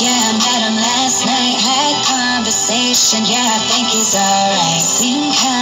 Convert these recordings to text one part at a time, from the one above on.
Yeah, I met him last night, had conversation. Yeah, I think he's alright. Think kind.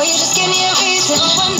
Boy, you just give me a reason.